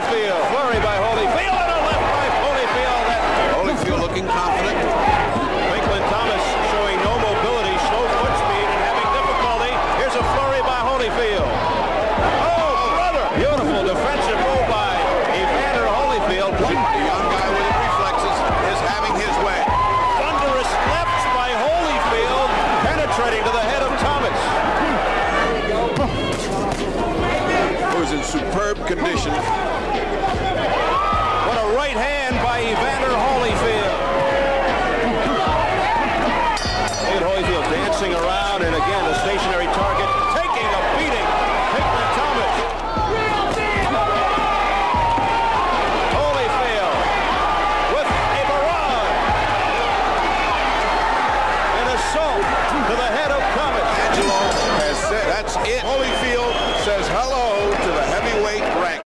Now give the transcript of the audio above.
Holyfield. Flurry by Holyfield and a left by Holyfield. That Holyfield looking confident. Pinklon Thomas showing no mobility, slow foot speed, and having difficulty. Here's a flurry by Holyfield. Oh, brother! Beautiful defensive move by Evander Holyfield. The young guy with the reflexes is having his way. Thunderous left by Holyfield, penetrating is in superb condition. What a right hand by Evander Holyfield. Holyfield dancing around, and again, a stationary target taking a beating. Thomas. Holyfield with a barrage. To the head of Thomas. That's it. Holyfield.